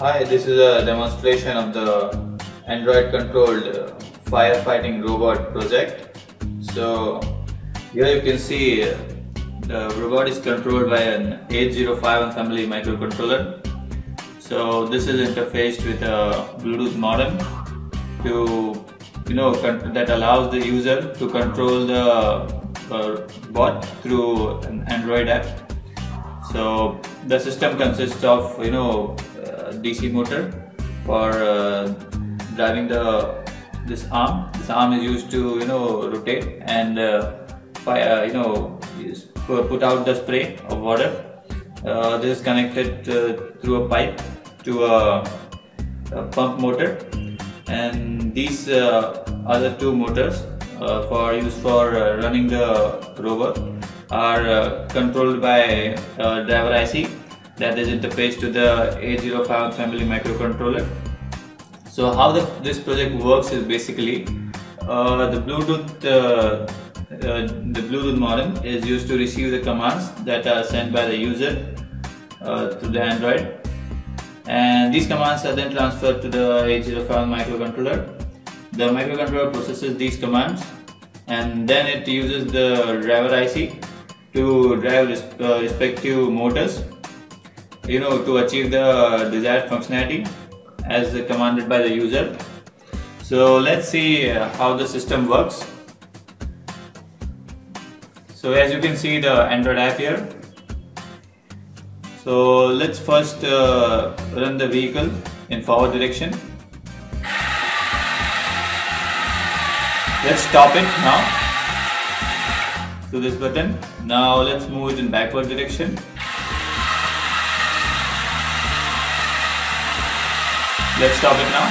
Hi, this is a demonstration of the Android controlled uh, firefighting robot project. So here you can see uh, the robot is controlled by an 8051 family microcontroller. So this is interfaced with a Bluetooth modem to you know that allows the user to control the uh, bot through an Android app. So the system consists of you know DC motor for uh, driving the this arm. This arm is used to you know rotate and uh, fire you know put out the spray of water. Uh, this is connected uh, through a pipe to a, a pump motor and these uh, other two motors uh, for use for uh, running the rover are controlled by driver IC that is interfaced to the 8051 family microcontroller. So how the, this project works is basically uh, the Bluetooth uh, uh, the Bluetooth modem is used to receive the commands that are sent by the user to the Android and these commands are then transferred to the 8051 microcontroller. The microcontroller processes these commands and then it uses the driver IC to drive uh, respective motors you know to achieve the desired functionality as commanded by the user. So let's see how the system works. So as you can see the Android app here so let's first uh, run the vehicle in forward direction. Let's stop it now to this button. Now let's move it in backward direction. Let's stop it now.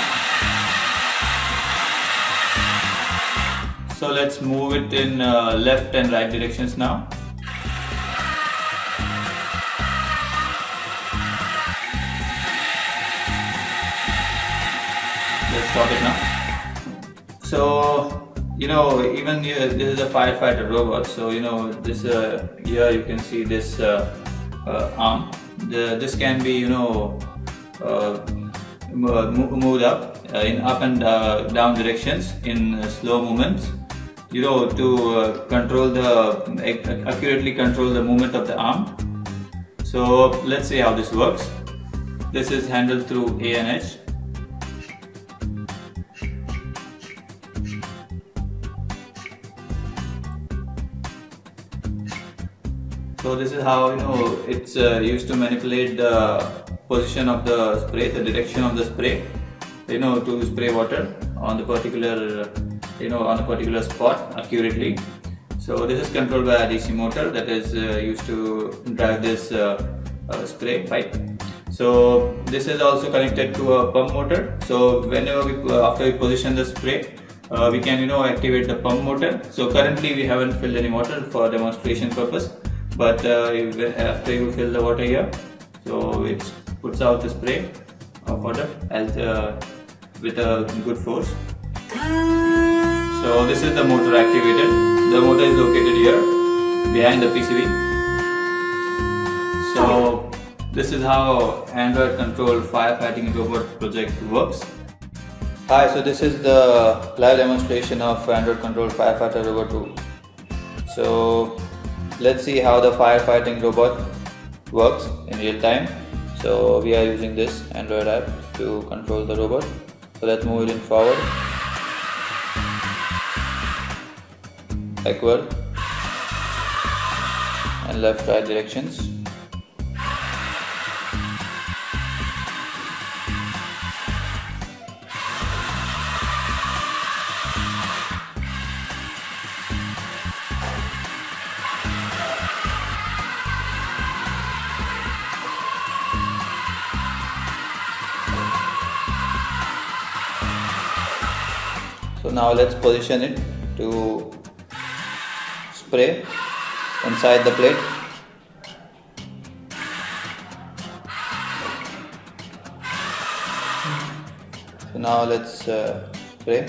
So let's move it in uh, left and right directions now. let's start it now so you know even here, this is a firefighter robot so you know this uh, here you can see this uh, uh, arm the, this can be you know uh, moved up uh, in up and uh, down directions in slow movements. You know to control the accurately control the movement of the arm. So let's see how this works. This is handled through A and H. So this is how you know it's uh, used to manipulate the position of the spray, the direction of the spray, you know, to spray water on the particular, you know, on a particular spot accurately. So this is controlled by a DC motor that is uh, used to drive this uh, uh, spray pipe. So this is also connected to a pump motor. So whenever we after we position the spray, uh, we can you know activate the pump motor. So currently we haven't filled any water for demonstration purpose but uh, after you fill the water here so it puts out the spray of water as uh, with a good force. So this is the motor activated. The motor is located here behind the PCB so this is how Android controlled firefighting robot project works. Hi, so this is the live demonstration of Android controlled firefighter robot 2 so let's see how the firefighting robot works in real time so we are using this android app to control the robot. So let's move it in forward. Backward. And left right directions so now let's position it to spray inside the plate. So now let's uh, spray.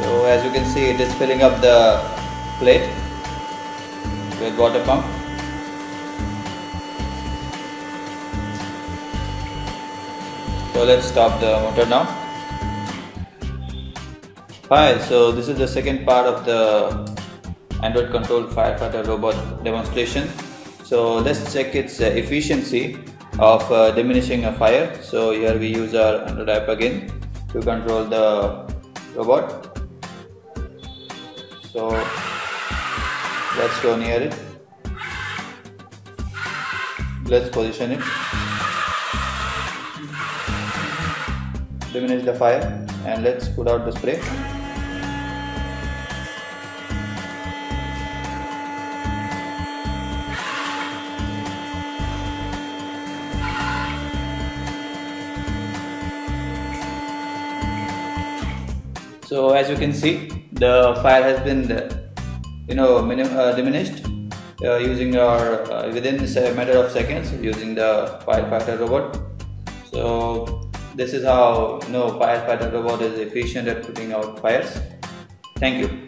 So as you can see it is filling up the plate. With water pump. So let's stop the motor now. Hi, so this is the second part of the Android controlled firefighter robot demonstration. So let's check its uh, efficiency of uh, diminishing a fire. So here we use our Android app again to control the robot. So let's go near it. Let's position it. Diminish the fire and let's put out the spray. So as you can see, the fire has been, you know, uh, diminished uh, using our uh, within a matter of seconds using the firefighter robot. So this is how you know firefighter robot is efficient at putting out fires. Thank you.